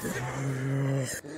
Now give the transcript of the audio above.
Creature!